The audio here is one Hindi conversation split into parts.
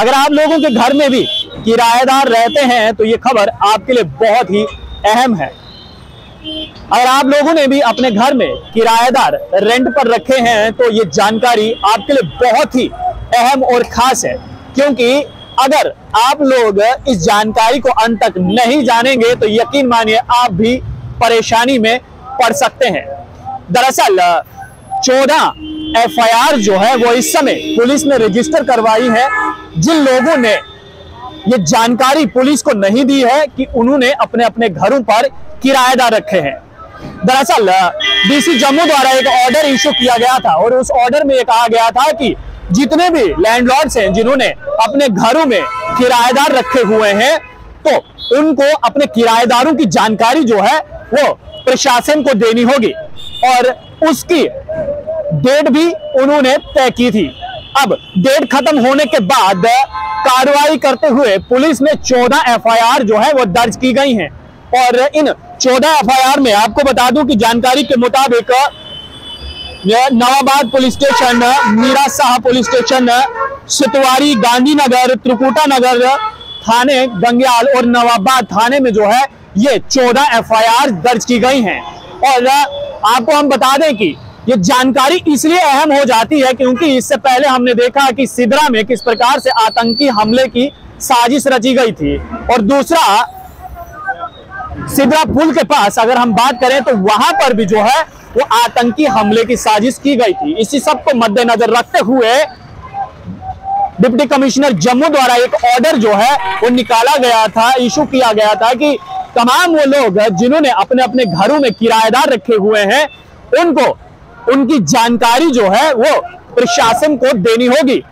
अगर आप लोगों के घर में भी किराएदार रहते हैं तो ये खबर आपके लिए बहुत ही अहम है। अगर आप लोगों ने भी अपने घर में किराएदार रेंट पर रखे हैं तो ये जानकारी आपके लिए बहुत ही अहम और खास है, क्योंकि अगर आप लोग इस जानकारी को अंत तक नहीं जानेंगे तो यकीन मानिए आप भी परेशानी में पड़ सकते हैं। दरअसल, चौदह एफआईआर जो है, वो इस समय पुलिस ने रजिस्टर करवाई है। जिन लोगों ने ये जानकारी पुलिस को नहीं दी है कि उन्होंने अपने अपने घरों पर किराएदार रखे हैं। दरअसल, डीसी जम्मू द्वारा एक ऑर्डर इशू किया गया था और उस ऑर्डर में कहा गया था कि जितने भी लैंडलॉर्ड्स हैं, जिन्होंने अपने घरों में किराएदार रखे हुए हैं तो उनको अपने किराएदारों की जानकारी जो है, वो प्रशासन को देनी होगी। और उसकी डेट भी उन्होंने तय की थी। अब डेट खत्म होने के बाद कार्रवाई करते हुए पुलिस ने 14 एफआईआर जो है वो दर्ज की गई हैं। और इन 14 एफआईआर में आपको बता दूँ कि जानकारी के मुताबिक Nawabad police station, Mira Shah police station, Satwari Gandhinagar, Trikuta Nagar थाने गंग्याल और नवाबाद थाने में जो है ये 14 एफआईआर दर्ज की गई हैं। और आपको हम बता दें कि ये जानकारी इसलिए अहम हो जाती है क्योंकि इससे पहले हमने देखा कि सिदरा में किस प्रकार से आतंकी हमले की साजिश रची गई थी। और दूसरा, सिदरा पुल के पास अगर हम बात करें तो वहाँ पर भी जो है, वो आतंकी हमले की साजिश की गई थी। इसी सबको मद्देनजर रखते हुए डिप्टी कमिश्नर जम्मू द्वारा एक ऑर्डर जो है, वो निकाला गया था इशू किया गया था कि तमाम वो लोग जिन्होंने अपने अपने घरों में किराएदार रखे हुए हैं, उनको उनकी जानकारी जो है वो प्रशासन को देनी होगी।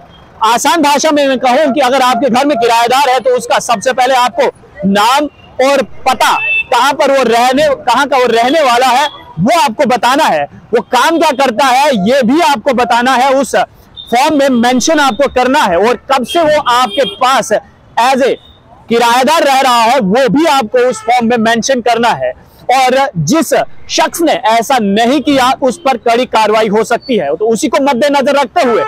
आसान भाषा में मैं कहूँ कि अगर आपके घर में किराएदार है तो उसका सबसे पहले आपको नाम और पता कहाँ पर वो रहने, कहाँ का वो रहने वाला है, वो आपको बताना है। वो काम क्या करता है, ये भी आपको बताना है। उस फॉर्म में मेंशन आपको करना है और कब से वो आपके पास एज ए किराएदार रह रहा है, वो भी आपको उस फॉर्म में मेंशन करना है। और जिस शख्स ने ऐसा नहीं किया, उस पर कड़ी कार्रवाई हो सकती है। तो उसी को मद्देनजर रखते हुए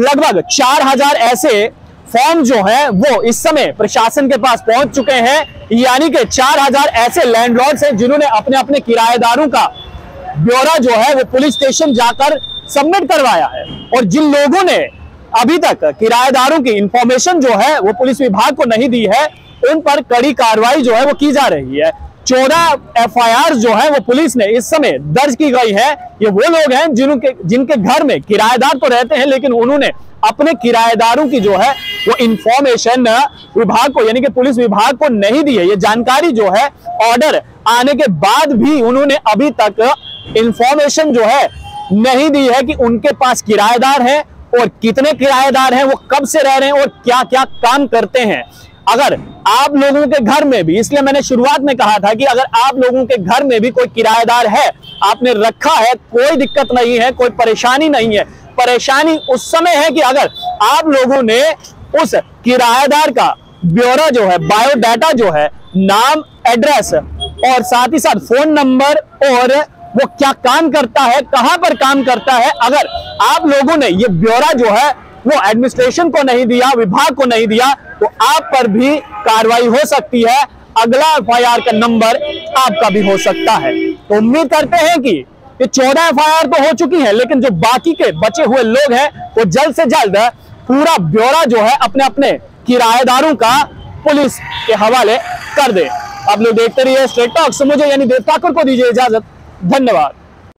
लगभग चार हज़ार ऐसे फॉर्म जो है, वो इस समय प्रशासन के पास पहुँच चुके हैं। यानी कि चार हज़ार ऐसे लैंडलॉर्ड्स हैं, जिन्होंने अपने अपने किराएदारों का ब्यौरा जो है, वो पुलिस स्टेशन जाकर सबमिट करवाया है। और जिन लोगों ने अभी तक किराएदारों की इंफॉर्मेशन जो है, वो पुलिस विभाग को नहीं दी है, उन पर कड़ी कार्रवाई जो है, वो की जा रही है। चौदह एफआईआर जो है वो पुलिस ने इस समय दर्ज की गई है। ये वो लोग हैं जिनके जिनके घर में किराएदार तो रहते हैं, लेकिन उन्होंने अपने किराएदारों की जो है वो इंफॉर्मेशन विभाग को, यानी कि पुलिस विभाग को नहीं दी है। ये जानकारी जो है ऑर्डर आने के बाद भी उन्होंने अभी तक इंफॉर्मेशन जो है नहीं दी है कि उनके पास किराएदार है और कितने किराएदार हैं, वो कब से रह रहे हैं और क्या क्या काम करते हैं। अगर आप लोगों के घर में भी, इसलिए मैंने शुरुआत में कहा था कि अगर आप लोगों के घर में भी कोई किराएदार है, आपने रखा है, कोई दिक्कत नहीं है, कोई परेशानी नहीं है। परेशानी उस समय है कि अगर आप लोगों ने उस किराएदार का ब्यौरा जो है, बायोडाटा जो है, नाम, एड्रेस और साथ ही साथ फ़ोन नंबर और वो क्या काम करता है, कहाँ पर काम करता है, अगर आप लोगों ने ये ब्यौरा जो है, वो एडमिनिस्ट्रेशन को नहीं दिया, विभाग को नहीं दिया तो आप पर भी कार्रवाई हो सकती है। अगला एफआईआर का नंबर आपका भी हो सकता है। तो उम्मीद करते हैं कि ये चौदह एफ़ तो हो चुकी है, लेकिन जो बाकी के बचे हुए लोग हैं, वो जल्द से जल्द पूरा ब्यौरा जो है अपने अपने किराएदारों का पुलिस के हवाले कर दे। आप लोग देखते रहिए स्ट्रेट टॉक्स मुझे यानी देव ठाकुर को दीजिए इजाज़त। धन्यवाद।